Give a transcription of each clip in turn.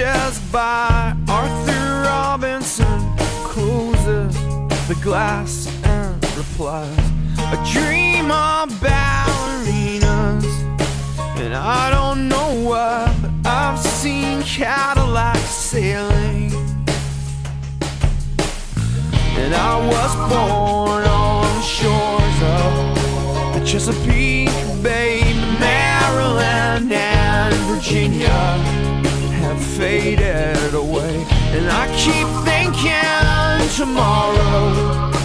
approaches by Arthur Robinson closes the glass and replies a dream of ballerinas and I don't know what but I've seen Cadillacs sailing. And I was born on the shores of the Chesapeake Virginia have faded away. And I keep thinking tomorrow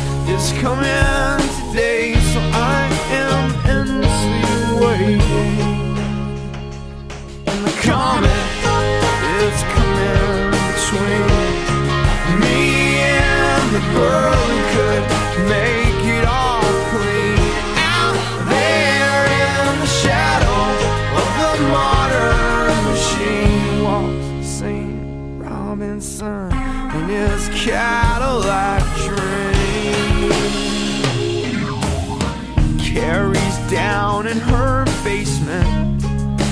Cadillac dream. Carrie's down in her basement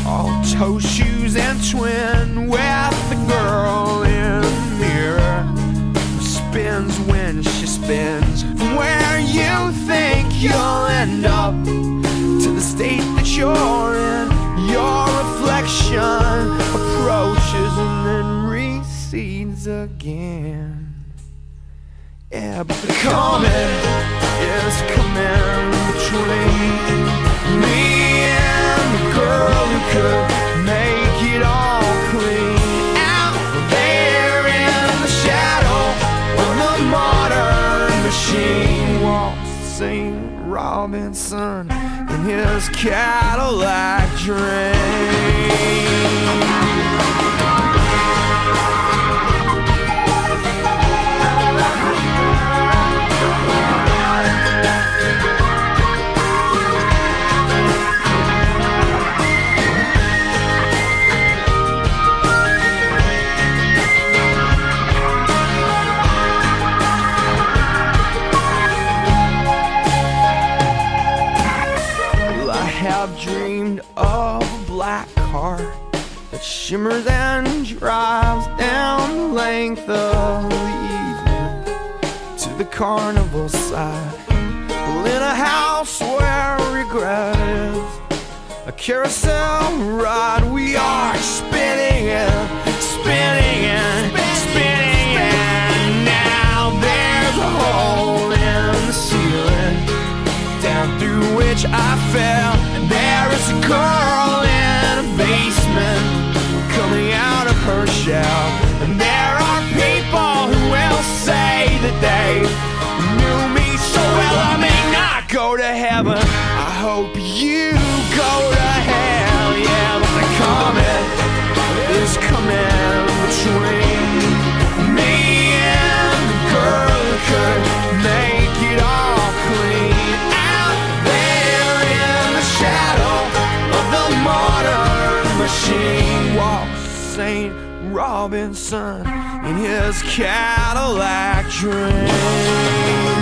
all toe shoes and twin with the girl in the mirror who spins when she spins. From where you think you'll end up to the state that you're in. Your reflection approaches and then recedes again but the comet is coming between me and the girl who could make it all clean out there in the shadow of the modern machine walks St. Robinson in his Cadillac dream. Of a black car that shimmers and drives down the length of the evening to the carnival side. Well, in a house where regret is a carousel ride, we are her shell. And there are people who will say that they knew me so well. I may not go to heaven. I hope you go to hell. Yeah, but the comet is coming between me and the girl who could make it all clean out there in the shadow of the modern machine walks Saint Robinson in his Cadillac dream